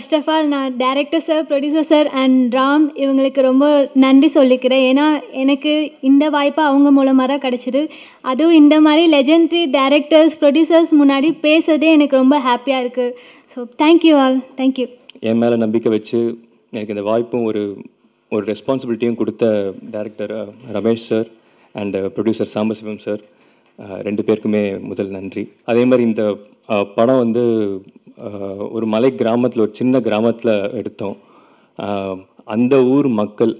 First of all நான் director sir producer sir and Ram இவங்களுக்கு ரொம்ப நன்றி சொல்லிக்கிறேன். ஏன்னா எனக்கு இந்த வாய்ப்பு அவங்க மூலமாக தான் கிடச்சிது. அதுவும் இந்த மாதிரி லெஜெண்ட்ரி டேரக்டர்ஸ் ப்ரொடியூசர்ஸ் முன்னாடி பேசுகிறதே எனக்கு ரொம்ப ஹாப்பியாக இருக்குது so thank you all thank you என் மேலே நம்பிக்கை வச்சு எனக்கு இந்த வாய்ப்பும் ஒரு ஒரு ரெஸ்பான்சிபிலிட்டியும் கொடுத்த director Ramesh sir and producer Sambasivam sir ரெண்டு பேருக்குமே முதல் நன்றி. அதே மாதிரி இந்த படம் வந்து ஒரு மலை கிராமத்தில் ஒரு சின்ன கிராமத்தில் எடுத்தோம். அந்த ஊர் மக்கள்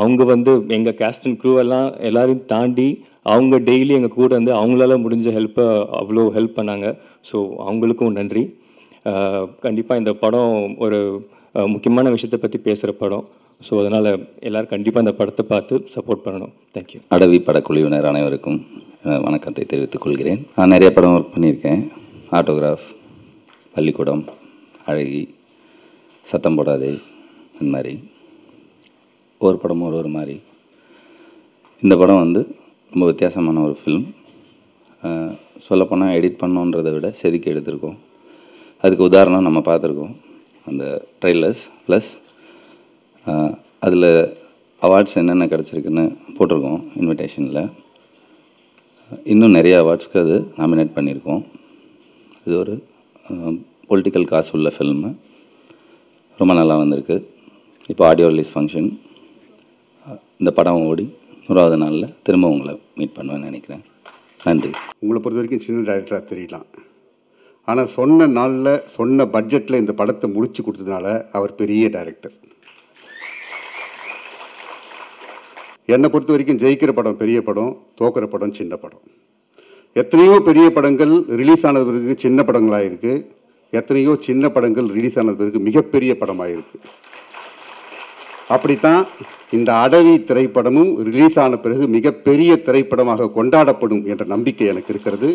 அவங்க வந்து எங்கள் கேஸ்ட் அண்ட் க்ரூ எல்லாம் எல்லாரையும் தாண்டி அவங்க டெய்லி எங்கள் கூட வந்து அவங்களால முடிஞ்ச ஹெல்ப்பை அவ்வளோ ஹெல்ப் பண்ணாங்க. ஸோ அவங்களுக்கும் நன்றி. கண்டிப்பாக இந்த படம் ஒரு முக்கியமான விஷயத்தை பற்றி பேசுகிற படம். ஸோ அதனால் எல்லோரும் கண்டிப்பாக இந்த படத்தை பார்த்து சப்போர்ட் பண்ணணும். தேங்க்யூ அடவி படக்குழுவினர் அனைவருக்கும் வணக்கத்தை தெரிவித்துக் கொள்கிறேன். நான் நிறைய படம் ஒர்க் பண்ணியிருக்கேன். ஆட்டோகிராஃப் பள்ளிக்கூடம் அழகி சத்தம் போடாதே இந்த மாதிரி. ஒரு படமும் ஒரு ஒரு மாதிரி. இந்த படம் வந்து ரொம்ப வித்தியாசமான ஒரு ஃபிலிம் சொல்லப்போனால் எடிட் பண்ணோன்றதை விட செதுக்கி எடுத்திருக்கோம். அதுக்கு உதாரணம் நம்ம பார்த்துருக்கோம். அந்த ட்ரெய்லர்ஸ் ப்ளஸ் அதில் அவார்ட்ஸ் என்னென்ன கிடச்சிருக்குன்னு போட்டிருக்கோம் இன்விடேஷனில் இன்னும் நிறைய அவார்ட்ஸ்க்கு அது நாமினேட் பண்ணியிருக்கோம். இது ஒரு பொலிட்டிக்கல் காசு உள்ள ஃபில்மு ரொம்ப நல்லா வந்திருக்கு. இப்போ ஆடியோ ரிலீஸ் ஃபங்க்ஷன் இந்த படம் ஓடி நூறாவது நாளில் திரும்ப உங்களை மீட் பண்ணுவேன்னு நினைக்கிறேன். நன்றி. உங்களை பொறுத்த வரைக்கும் சின்ன டைரக்டராக தெரியலாம். ஆனால் சொன்ன நாளில் சொன்ன பட்ஜெட்டில் இந்த படத்தை முடித்து கொடுத்ததுனால அவர் பெரிய டைரக்டர் என்னை பொறுத்த வரைக்கும் ஜெயிக்கிற படம் பெரிய படம் தோக்கிற படம் சின்ன படம். எத்தனையோ பெரிய படங்கள் ரிலீஸ் ஆனது பிறகு சின்ன படங்களாக இருக்குது எத்தனையோ சின்ன படங்கள் ரிலீஸ் ஆனதற்கு பிறகு மிகப்பெரிய படமாக இருக்கு அப்படித்தான் இந்த அடவி திரைப்படமும் ரிலீஸ் ஆன பிறகு மிகப்பெரிய திரைப்படமாக கொண்டாடப்படும் என்ற நம்பிக்கை எனக்கு இருக்கிறது.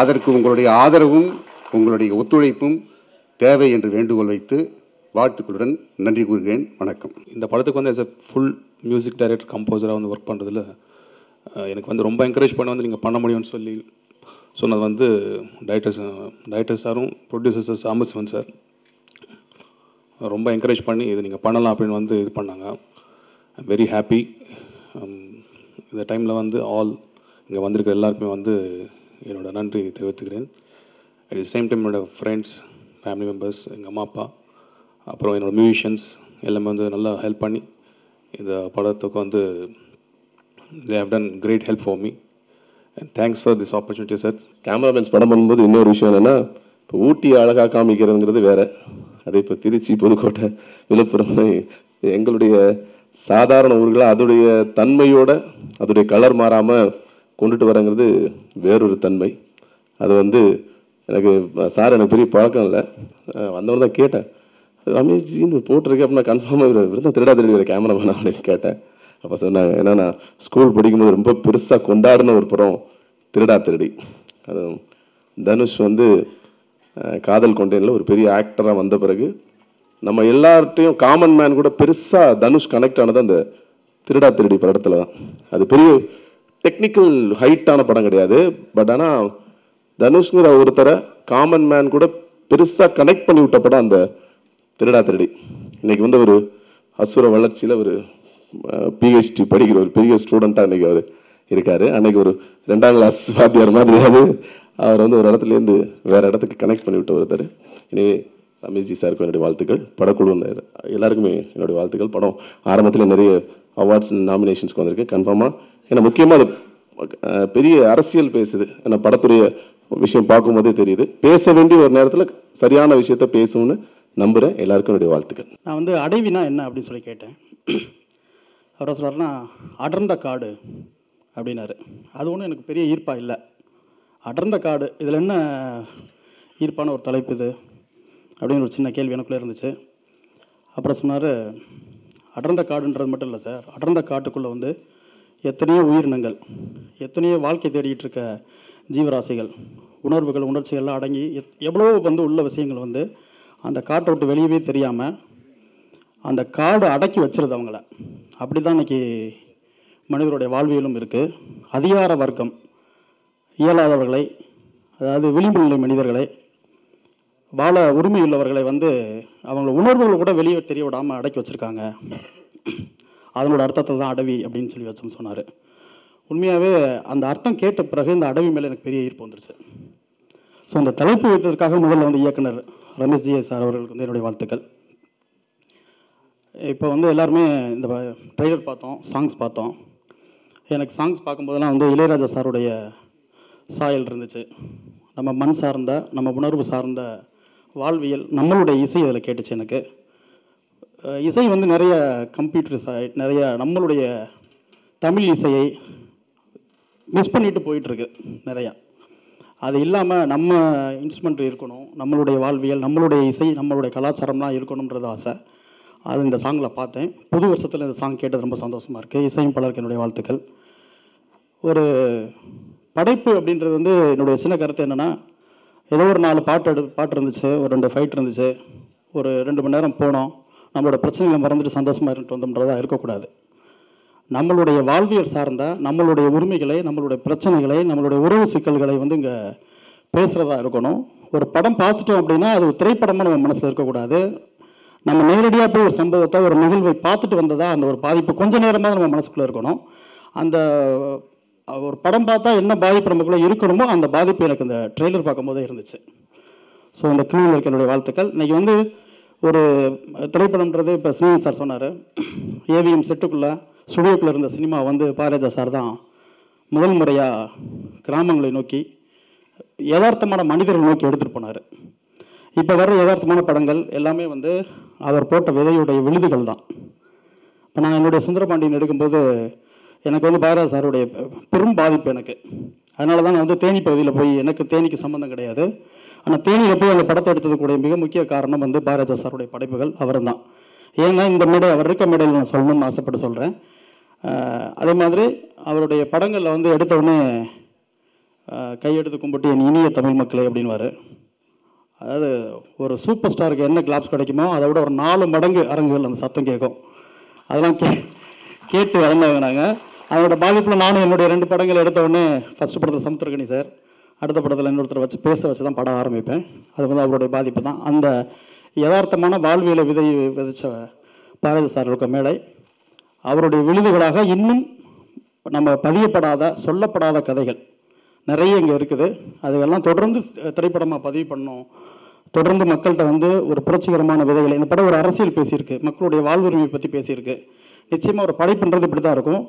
அதற்கு உங்களுடைய ஆதரவும் உங்களுடைய ஒத்துழைப்பும் தேவை என்று வேண்டுகோள் வைத்து வாழ்த்துக்களுடன் நன்றி கூறுகிறேன். வணக்கம். இந்த படத்துக்கு வந்து as a full music director கம்போசராக வந்து ஒர்க் பண்ணுறதுல எனக்கு வந்து ரொம்ப என்கரேஜ் பண்ண வந்து நீங்கள் பண்ண முடியும்னு சொல்லி சொன்னது வந்து டைரக்டர்ஸ் டைரக்டர் சாரும் ப்ரொடியூசர் சார் சாம்பசிவன் சார் ரொம்ப என்கரேஜ் பண்ணி இது நீங்கள் பண்ணலாம் அப்படின்னு வந்து இது பண்ணாங்க. வெரி ஹாப்பி um, இந்த டைமில் வந்து ஆல் இங்கே வந்திருக்க எல்லாருக்குமே வந்து என்னோட நன்றி தெரிவித்துக்கிறேன். அட் தி சேம் டைம் என்னோடய ஃப்ரெண்ட்ஸ் ஃபேமிலி மெம்பர்ஸ் எங்கள் அம்மா அப்பா அப்புறம் என்னோடய மியூசிஷியன்ஸ் எல்லாமே வந்து நல்லா ஹெல்ப் பண்ணி இந்த படத்துக்கு வந்து they have done great help for me thanks for this opportunity sir cameramen படம் பண்ணும்போது இன்னொரு விஷயம் என்னென்னா இப்போ ஊட்டி அழகாக காமிக்கிறதுங்கிறது வேறு. அது இப்போ திருச்சி புதுக்கோட்டை விழுப்புரம் எங்களுடைய சாதாரண ஊர்களை அதோடைய தன்மையோட அதோடைய கலர் மாறாமல் கொண்டுட்டு வரங்கிறது வேறொரு தன்மை. அது வந்து எனக்கு சார் எனக்கு பெரிய பழக்கம் இல்லை. வந்தவன் தான் கேட்டேன். ரமேஷ்ஜின்னு போட்டிருக்கேன் அப்படின்னா கன்ஃபார்மாக இவர் இவர் திருடா திருடி கேமராமேன் அப்படின்னு கேட்டேன். அப்போ சொன்னாங்க ஏன்னா நான் ஸ்கூல் படிக்கும்போது ரொம்ப பெருசாக கொண்டாடின ஒரு படம். திருடா திருடி. அது தனுஷ் வந்து காதல் கொண்டேனில் ஒரு பெரிய ஆக்டராக வந்த பிறகு நம்ம எல்லார்ட்டையும் காமன் மேன் கூட பெருசாக தனுஷ் கனெக்ட் ஆனது அந்த திருடா திருடி படத்தில் தான். அது பெரிய டெக்னிக்கல் ஹைட்டான படம் கிடையாது. பட் ஆனால் தனுஷ்ங்கிற ஒருத்தரை காமன் மேன் கூட பெருசாக கனெக்ட் பண்ணி விட்ட படம் அந்த திருடா திருடி. இன்றைக்கி வந்து ஒரு அசுர வளர்ச்சியில் ஒரு பிஹெச்டி படிக்கிற ஒரு பெரிய ஸ்டூடெண்ட்டாக இன்றைக்கி அவர் இருக்காரு. அன்னைக்கு ஒரு ரெண்டாம் கிளாஸ் வாத்தியார் மாதிரியாவது அவர் வந்து ஒரு இடத்துலேருந்து வேறு இடத்துக்கு கனெக்ட் பண்ணிவிட்டு ஒருத்தர் எனவே ரமேஷ்ஜி சாருக்கு என்னுடைய வாழ்த்துக்கள். படக்குழு எல்லாருக்குமே என்னுடைய வாழ்த்துக்கள். படம் ஆரம்பத்தில் நிறைய அவார்ட்ஸ் நாமினேஷன்ஸ்க்கு வந்திருக்கு. கன்ஃபார்மாக ஏன்னா முக்கியமாக அது பெரிய அரசியல் பேசுது. ஏன்னா படத்துடைய விஷயம் பார்க்கும்போதே தெரியுது. பேச வேண்டிய ஒரு நேரத்தில் சரியான விஷயத்த பேசும்னு நம்புகிறேன் எல்லாருக்கும் என்னுடைய வாழ்த்துக்கள். நான் வந்து அடைவினா என்ன அப்படின்னு சொல்லி கேட்டேன். அவர் சொல்கிறாருன்னா அடர்ந்த காடு. அப்படின்னாரு. அது ஒன்றும் எனக்கு பெரிய ஈர்ப்பாக இல்லை. அடர்ந்த காடு இதில் என்ன ஈர்ப்பான ஒரு தலைப்பு இது? அப்படின்னு ஒரு சின்ன கேள்வி எனக்குள்ளே இருந்துச்சு. அப்புறம் சொன்னார் அடர்ந்த காடுன்றது மட்டும் இல்லை சார். அடர்ந்த காட்டுக்குள்ளே வந்து எத்தனையோ உயிரினங்கள் எத்தனையோ வாழ்க்கை தேடிட்டு இருக்க ஜீவராசிகள் உணர்வுகள் உணர்ச்சிகள்லாம் அடங்கி எத் எவ்வளோ வந்து உள்ள விஷயங்கள் வந்து அந்த காட்டை விட்டு வெளியவே தெரியாமல் அந்த காடு அடக்கி வச்சிருது அவங்கள. அப்படி தான் இன்னைக்கு மனிதருடைய வாழ்வியலும் இருக்குது அதிகார வர்க்கம் இயலாதவர்களை அதாவது விளிம்பு நிலை மனிதர்களை வாழ உரிமை உள்ளவர்களை வந்து அவங்கள உணர்வுகள் கூட வெளியே தெரிய விடாமல் அடக்கி வச்சுருக்காங்க. அதனோட அர்த்தத்தில் தான் அடவி அப்படின்னு சொல்லி வச்சோம் சொன்னார். உண்மையாகவே அந்த அர்த்தம் கேட்ட பிறகு இந்த அடவி மேலே எனக்கு பெரிய ஈர்ப்பு வந்துருச்சு. ஸோ அந்த தலைப்பு வைத்ததற்காக முதல்ல வந்து இயக்குனர் ரமேஷ் ஜி சார் அவர்களுக்கு வந்து என்னுடைய வாழ்த்துக்கள். இப்போ வந்து எல்லாருமே இந்த ட்ரெய்லர் பார்த்தோம் சாங்ஸ் பார்த்தோம். எனக்கு சாங்ஸ் பார்க்கும்போதெல்லாம் வந்து இளையராஜா சாருடைய சாயல் இருந்துச்சு. நம்ம மண் சார்ந்த நம்ம உணர்வு சார்ந்த வாழ்வியல் நம்மளுடைய இசை அதில் கேட்டுச்சு எனக்கு. இசை வந்து நிறைய கம்ப்யூட்டர் சைட் நிறைய நம்மளுடைய தமிழ் இசையை மிஸ் பண்ணிட்டு போயிட்டுருக்கு நிறையா. அது இல்லாமல் நம்ம இன்ஸ்ட்ருமெண்ட் இருக்கணும் நம்மளுடைய வாழ்வியல் நம்மளுடைய இசை நம்மளுடைய கலாச்சாரம்லாம் இருக்கணுன்றது ஆசை. அது இந்த சாங்கில் பார்த்தேன். புது வருஷத்தில் இந்த சாங் கேட்டது ரொம்ப சந்தோஷமாக இருக்குது இசையும் பலருக்கு என்னுடைய வாழ்த்துக்கள். ஒரு படைப்பு அப்படின்றது வந்து என்னுடைய சின்ன கருத்து என்னென்னா ஏதோ ஒரு நாலு பாட்டு எடு பாட்டு இருந்துச்சு ஒரு ரெண்டு ஃபைட் இருந்துச்சு ஒரு ரெண்டு மணி நேரம் போனோம் நம்மளோட பிரச்சனைகளை மறந்துட்டு சந்தோஷமாக இருந்துட்டு வந்தோம்ன்றதா இருக்கக்கூடாது. நம்மளுடைய வாழ்வியல் சார்ந்த நம்மளுடைய உரிமைகளை நம்மளுடைய பிரச்சனைகளை நம்மளுடைய உறவு சிக்கல்களை வந்து இங்கே பேசுகிறதா இருக்கணும். ஒரு படம் பார்த்துட்டோம் அப்படின்னா அது ஒரு திரைப்படமாக நம்ம மனசில் இருக்கக்கூடாது. நம்ம நேரடியாக போய் ஒரு சம்பவத்தை ஒரு நிகழ்வை பார்த்துட்டு வந்ததாக அந்த ஒரு பாதிப்பு கொஞ்சம் நேரமாக நம்ம மனசுக்குள்ளே இருக்கணும். அந்த ஒரு படம் பார்த்தா என்ன பாதிப்பு நமக்குள்ளே இருக்கணுமோ அந்த பாதிப்பு எனக்கு இந்த ட்ரெய்லர் பார்க்கும்போதே இருந்துச்சு. ஸோ அந்த கிளீனில் இருக்க என்னுடைய வாழ்த்துக்கள். இன்றைக்கி வந்து ஒரு திரைப்படம்ன்றது இப்போ சினிமா சார் சொன்னார். ஏவிஎம் செட்டுக்குள்ளே ஸ்டுடியோக்குள்ளே இருந்த சினிமா வந்து பாரதிஜா சார் தான் முதல் முறையாக கிராமங்களை நோக்கி யதார்த்தமான மனிதர்கள் நோக்கி எடுத்துகிட்டு போனார். இப்போ வர யதார்த்தமான படங்கள் எல்லாமே வந்து அவர் போட்ட விதையுடைய விழுதுகள் தான். இப்போ நான் என்னுடைய சுந்தரபாண்டியன் எடுக்கும்போது எனக்கு வந்து பாரத சாருடைய பெரும் பாதிப்பு எனக்கு. அதனால தான் நான் வந்து தேனி பகுதியில் போய் எனக்கு தேனிக்கு சம்மந்தம் கிடையாது. ஆனால் தேனியில் போய் அந்த படத்தை எடுத்ததுக்கூடிய மிக முக்கிய காரணம் வந்து பாரத சாருடைய படைப்புகள் அவர் தான் ஏன்னா இந்த மேடை அவர் இருக்க மேடையில் நான் சொல்லணும்னு ஆசைப்பட்டு சொல்கிறேன் அதே மாதிரி அவருடைய படங்களில் வந்து எடுத்தவுடனே கையெடுத்து கும்பிட்டு என் இனிய தமிழ் மக்களே அப்படின்வார் அதாவது ஒரு சூப்பர் ஸ்டாருக்கு என்ன கிளாப்ஸ் கிடைக்குமோ அதை விட ஒரு நாலு மடங்கு அரங்குகள் அந்த சத்தம் கேட்கும். அதெல்லாம் கே கேட்டு வளர்ந்தவங்க நாங்கள் அதோட பாதிப்பில் நானும் என்னுடைய ரெண்டு படங்கள் எடுத்த உடனே படத்தில் சமுத்திரகணி சார் அடுத்த படத்தில் இன்னொருத்தர் வச்சு பேச வச்சு தான் படம் ஆரம்பிப்பேன். அது வந்து அவருடைய பாதிப்பு தான் அந்த யதார்த்தமான வாழ்வியலை விதை விதைச்ச பாரதி சார் இருக்க மேடை அவருடைய விழுதுகளாக இன்னும் நம்ம பதியப்படாத சொல்லப்படாத கதைகள் நிறைய இங்கே இருக்குது. அதுவெல்லாம் தொடர்ந்து திரைப்படமாக பதிவு பண்ணோம். தொடர்ந்து மக்கள்கிட்ட வந்து ஒரு புரட்சிகரமான விதைகளை. இந்த படம் ஒரு அரசியல் பேசியிருக்கு. மக்களுடைய வாழ்வுரிமை பற்றி பேசியிருக்கு. நிச்சயமாக ஒரு படைப்புன்றது இப்படி தான் இருக்கும்.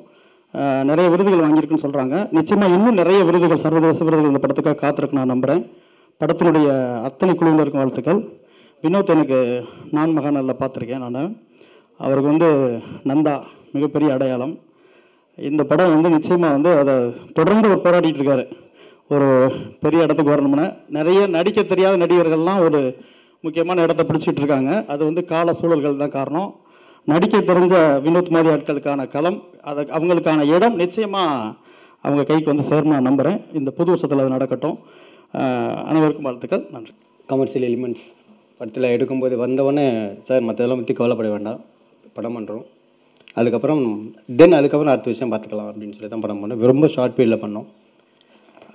நிறைய விருதுகள் வாங்கியிருக்குன்னு சொல்கிறாங்க நிச்சயமாக இன்னும் நிறைய விருதுகள் சர்வதேச விருதுகள் இந்த படத்துக்காக காத்திருக்கு நான் நம்புகிறேன் படத்தினுடைய அத்தனை குழுவில் இருக்கும் வாழ்த்துக்கள். வினோத் எனக்கு நான் மகாநல்ல பார்த்துருக்கேன் நான். அவருக்கு வந்து நந்தா மிகப்பெரிய அடையாளம். இந்த படம் வந்து நிச்சயமாக வந்து அதை தொடர்ந்து ஒரு போராடிட்டு இருக்காரு. ஒரு பெரிய இடத்துக்கு வரணும்னா. நிறைய நடிக்க தெரியாத நடிகர்கள்லாம் ஒரு முக்கியமான இடத்த பிடிச்சிட்டு இருக்காங்க. அது வந்து கால சூழல்கள் தான் காரணம். நடிக்க தெரிஞ்ச வினோத் மாதிரி ஆட்களுக்கான களம் அதை அவங்களுக்கான இடம் நிச்சயமாக அவங்க கைக்கு வந்து சேரும் நான் நம்புகிறேன் இந்த புது வருஷத்தில் அது நடக்கட்டும். அனைவருக்கும் வாழ்த்துக்கள். நன்றி. கமர்ஷியல் எலிமெண்ட்ஸ் படத்தில் எடுக்கும்போது வந்தவொடனே சார் மற்றதெல்லாம் பற்றி கவலைப்பட வேண்டாம். படம் பண்ணுறோம் அதுக்கப்புறம் தென் அதுக்கப்புறம் அடுத்த விஷயம் பார்த்துக்கலாம் அப்படின்னு சொல்லி தான் படம் பண்ணோம். ரொம்ப ஷார்ட் பீரியடில் பண்ணோம்.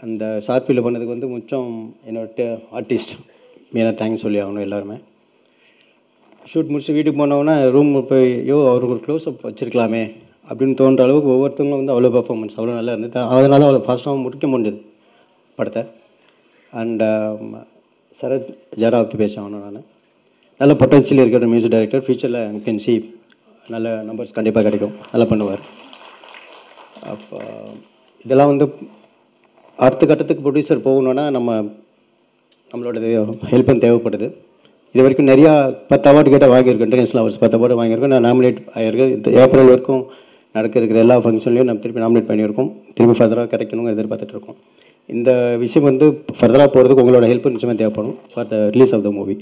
அந்த ஷார்ட் பீரியடில் பண்ணதுக்கு வந்து மிச்சம் என்னோட ஆர்டிஸ்ட் மெயினாக தேங்க்ஸ் சொல்லி ஆகணும் எல்லாருமே. ஷூட் முடிச்சு வீட்டுக்கு போனவொடனே ரூம் போய் யோ அவருக்கு ஒரு க்ளோஸ் அப் வச்சிருக்கலாமே அப்படின்னு தோன்ற அளவுக்கு ஒவ்வொருத்தவங்களும் வந்து அவ்வளோ பர்ஃபார்மன்ஸ் அவ்வளோ நல்லா இருந்தது. அதனால அவ்வளோ ஃபாஸ்ட்டாக முடிக்க முடிஞ்சது படத்தை. அண்ட் um, சரத் ஜரா பற்றி நான். நல்ல பொட்டன்ஷியல் இருக்கிற மியூசிக் டைரக்டர் ஃபியூச்சரில் கேன் சி நல்ல நம்பர்ஸ் கண்டிப்பாக கிடைக்கும். நல்லா பண்ணுவார். அப்போ இதெல்லாம் வந்து அடுத்த கட்டத்துக்கு ப்ரொடியூசர் போகணுன்னா நம்ம நம்மளோட ஹெல்ப்பும் தேவைப்படுது. இது வரைக்கும் நிறையா பத்து அவார்டு கேட்டால் வாங்கியிருக்கேன் இன்டர்நேஷனல் அவார்ட்ஸ் பத்து அவார்டு வாங்கியிருக்கோம். நான் நாமினேட் ஆகியிருக்கேன் இந்த ஏப்ரல் வரைக்கும் நடக்க இருக்கிற எல்லா ஃபங்க்ஷன்லையும் நம்ம திருப்பி நாமினேட் பண்ணியிருக்கோம். திருப்பி ஃபர்தராக கிடைக்கணும்னு எதிர்பார்த்துட்டு இருக்கோம். இந்த விஷயம் வந்து ஃபர்தராக போகிறதுக்கு உங்களோட ஹெல்ப் நிச்சயமாக தேவைப்படும் for the release of the movie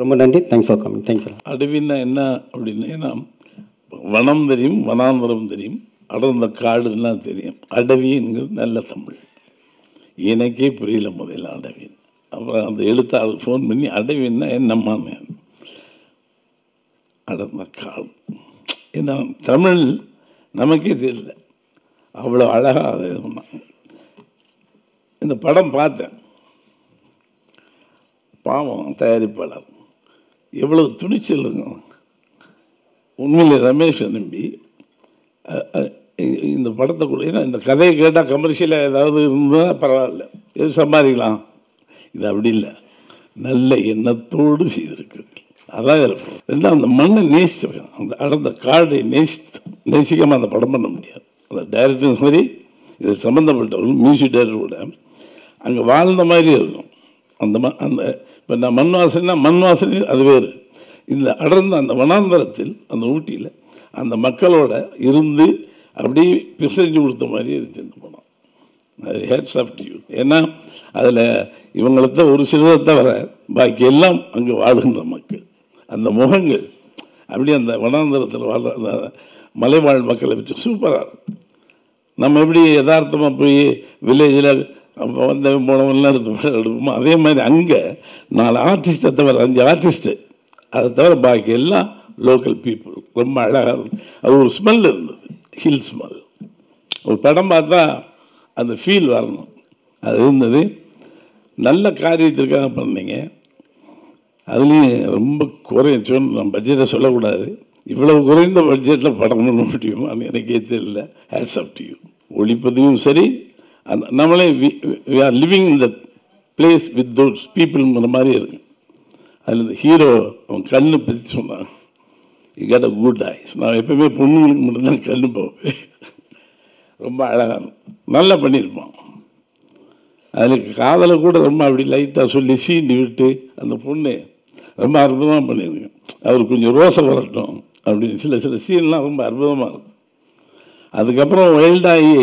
ரொம்ப நன்றி. Thanks for coming thanks sir அடவின்னா என்ன அப்படின்னா வனம் தெரியும் வனாந்தரம் தெரியும் அடர்ந்த காடுலாம் தெரியும். அடவிங்கிறது நல்ல தமிழ். எனக்கே புரியல முதல்ல அடவின். அப்புறம் அந்த எழுத்தாளர் ஃபோன் பண்ணி அடவின்னா என்னம்மான்னு அடர்ந்த கால். ஏன்னா தமிழ் நமக்கே தெரியல. அவ்வளோ அழகாக அதை இது பண்ணாங்க. இந்த படம் பார்த்தேன். பாவம் தயாரிப்பாளர். எவ்வளவு துணிச்சலுங்க உண்மையிலே ரமேஷ் நம்பி இந்த படத்தை கூட ஏன்னா இந்த கதையை கேட்டால் கமர்ஷியலாக ஏதாவது இருந்தால் பரவாயில்ல. எது சம்பாதிக்கலாம்? இது அப்படி இல்லை. நல்ல எண்ணத்தோடு செய்திருக்கிறது. அதான் இருக்கும் ரெண்டாவது அந்த மண்ணை நேசித்து அந்த அடர்ந்த காடை நேசித்து நேசிக்காமல் அந்த படம் பண்ண முடியாது. அந்த டைரக்டரும் மாதிரி இது சம்மந்தப்பட்டவர்கள் மியூசிக் டைரக்டர் கூட அங்கே வாழ்ந்த மாதிரி இருக்கும். அந்த ம அந்த இப்போ நான் மண் வாசனைனா மண் வாசனை அது வேறு. இந்த அடர்ந்த அந்த வனாந்தரத்தில் அந்த ஊட்டியில் அந்த மக்களோட இருந்து அப்படியே பிசைஞ்சு கொடுத்த மாதிரி இருந்துச்சு இந்த படம். ஹேட்ஸ் ஆஃப் யூ ஏன்னா அதில் இவங்களுக்கு தான் ஒரு சிலரை தவிர பாக்கி எல்லாம் அங்கே வாழுகின்ற மக்கள். அந்த முகங்கள் அப்படியே அந்த வனாந்தரத்தில் வாழ்கிற அந்த மலைவாழ் மக்களை வச்சு சூப்பராக இருக்கும். நம்ம எப்படி யதார்த்தமாக போய் வில்லேஜில் அப்போ வந்த போனவெல்லாம் எடுத்து எடுப்போமோ? அதே மாதிரி அங்கே நாலு ஆர்டிஸ்ட்டை தவிர அஞ்சு ஆர்டிஸ்ட்டு அதை தவிர பாக்கி எல்லாம் லோக்கல் பீப்புள் ரொம்ப அழகாக இருந்தது அது ஒரு ஸ்மெல் இருந்தது. ஹில் ஸ்மெல் ஒரு படம் பார்த்தா அந்த ஃபீல் வரணும். அது இருந்தது. நல்ல காரியத்திற்காக பண்ணீங்க. அதுலேயும் ரொம்ப குறைய சொன்ன நம்ம பட்ஜெட்டை சொல்லக்கூடாது. இவ்வளவு குறைந்த பட்ஜெட்டில் படம் பண்ண முடியுமான்னு எனக்கே தெரியல. ஹேட்ஸ் அப் டு யூ ஒளிப்பதிவும் சரி. அந்த நம்மளே வி ஆர் லிவிங் இந்த பிளேஸ் வித் தோஸ் பீப்புள்ங்கிற மாதிரி இருக்கு. அதில் இந்த ஹீரோ அவன் கண்ணு பற்றி சொன்னான். You get a good eyes நான் எப்பவுமே பொண்ணுங்களுக்கு மட்டும்தான் கண்ணு போவேன் ரொம்ப அழகாக நல்லா பண்ணியிருப்பான். அதில் காதலை கூட ரொம்ப அப்படி லைட்டாக சொல்லி சீண்டி விட்டு அந்த பொண்ணு ரொம்ப அற்புதமாக பண்ணியிருக்கேன். அவர் கொஞ்சம் ரோசை வரட்டும் அப்படின்னு சில சில சீன்லாம் ரொம்ப அற்புதமாக இருக்கும். அதுக்கப்புறம் வைல்டாகி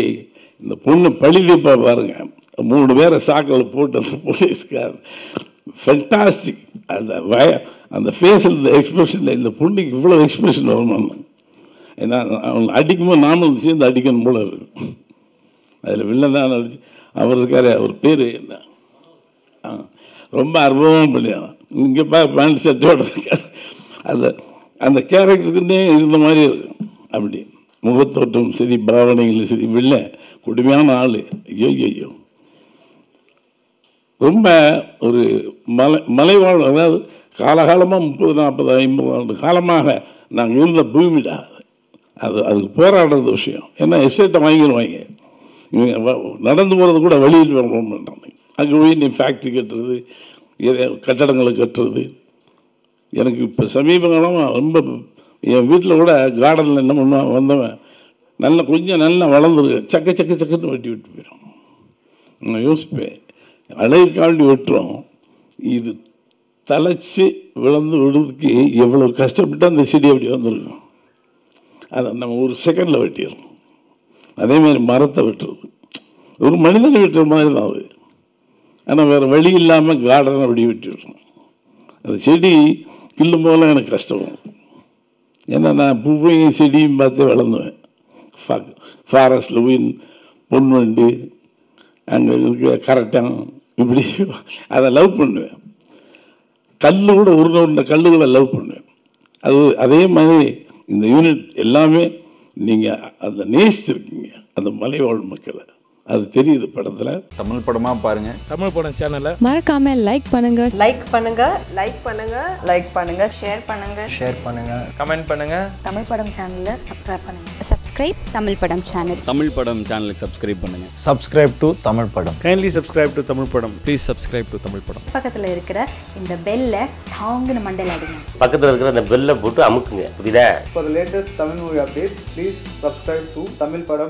இந்த பொண்ணு பழிதீப்பா பாருங்கள் மூணு பேரை சாக்கில் போட்டு அந்த போலீஸ்கார் ஃபென்டாஸ்டிக் அந்த வய அந்த ஃபேஸில் இந்த எக்ஸ்பிரஷனில் இந்த பொண்ணுக்கு இவ்வளோ எக்ஸ்பிரஷன் வரணும் ஏன்னா அடிக்கும்போது நாமளும் சேர்ந்து அடிக்கணும் போல இருக்கு. அதில் வில்லன் தான் அடிச்சு அவர் இருக்கார் அவர் பேர் என்ன? ஆ, ரொம்ப அற்புதமாக பண்ணியான் இங்கே பா பேண்ட் ஷர்ட்டோட இருக்காரு. அந்த அந்த கேரக்டருக்குன்னே இருந்த மாதிரி இருக்கும் அப்படி முகத்தோட்டம் சரி பாவனைகளும் சரி வில்ல கொடுமையான ஆள். ஐயோ ஐயோ ரொம்ப ஒரு மலை மலைவாழ் அதாவது காலகாலமாக முப்பது நாற்பது ஐம்பது ஆண்டு காலமாக நாங்கள் இருந்த பூமிடா. அது அதுக்கு போராடுறது விஷயம். ஏன்னா எஸ்டேட்டை வாங்கிடுவாங்க. இவங்க நடந்து போகிறது கூட வழியில் வர அங்கே போய் நீ ஃபேக்ட்ரி கட்டுறது கட்டடங்களை கட்டுறது. எனக்கு இப்போ சமீப காலமாக ரொம்ப என் வீட்டில் கூட கார்டனில் என்ன பண்ணுவான் வந்தவன் நல்ல கொஞ்சம் நல்லா வளர்ந்துருக்கு சக்க சக்க சக்கன்னு வெட்டி விட்டு போயிடும் நான் யோசிப்பேன் அழகுக்காண்டி வெட்டுறோம் இது தலைச்சு விழுந்து விடுறதுக்கு எவ்வளோ கஷ்டப்பட்டு அந்த செடி அப்படி வந்திருக்கும். அதை நம்ம ஒரு செகண்டில் வெட்டிடுறோம் அதே மாதிரி மரத்தை வெட்டுறது. ஒரு மனிதனை வெட்டுற மாதிரி தான் அது. ஆனால் வேறு வழி இல்லாமல் கார்டனை அப்படி வெட்டிடணும். அந்த செடி கிள்ளும் போதெல்லாம் எனக்கு கஷ்டம். ஏன்னா நான் பூவையும் செடியும் பார்த்து வளர்ந்துவேன். ஃபாரஸ்டில் போய் பொன்வண்டு அங்கே இருக்கிற கரெக்டாக இப்படி அதை லவ் பண்ணுவேன். கல் கூட உருண்ட உருண்ட கல்லுகளை லவ் பண்ணுவேன். அது அதே மாதிரி இந்த யூனிட் எல்லாமே நீங்கள் அதை நேசிச்சிருக்கீங்க. அந்த மலைவாழ் மக்களை. அது தெரியுது படத்தில். தமிழ் படமாக பாருங்கள் தமிழ் படம் சேனலை மறக்காம லைக் பண்ணுங்க. லைக் பண்ணுங்க லைக் பண்ணுங்க லைக் பண்ணுங்க ஷேர் பண்ணுங்க. ஷேர் பண்ணுங்கள் கமெண்ட் பண்ணுங்க. தமிழ் படம் சேனலை சப்ஸ்கிரைப் பண்ணுங்க. சப்ஸ்கிரைப் தமிழ் படம் சேனல். தமிழ் படம் சேனலுக்கு சப்ஸ்கிரைப் பண்ணுங்க. சப்ஸ்கிரைப் டு தமிழ் படம். கைண்ட்லி சப்ஸ்கிரைப் டு தமிழ் படம். ப்ளீஸ் சப்ஸ்கிரைப் டு தமிழ் படம். பக்கத்துல இருக்கிற இந்த பெல்லை டாங்குன்னு மண்டையில் அடிங்க. பக்கத்தில் இருக்கிற அந்த பெல்லை போட்டு அமுக்குங்க. புரியுதா? For the latest Tamil movie updates, please subscribe to Tamil Padam